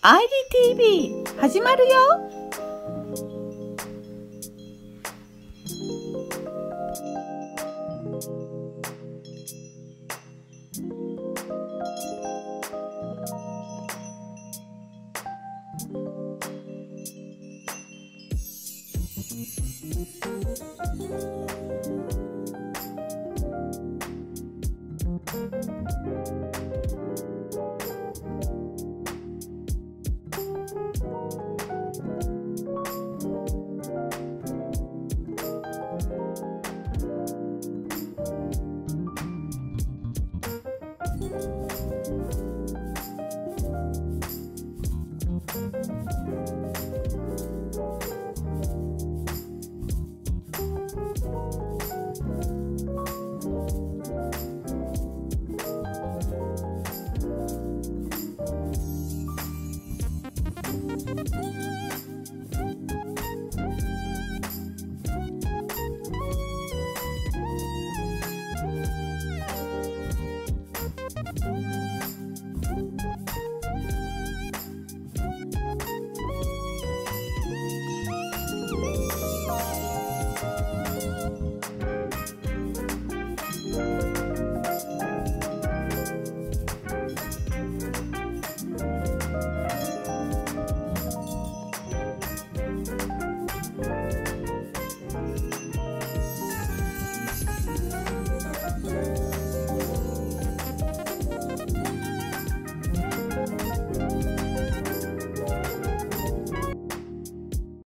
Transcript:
IDTV 始まるよ。Bye.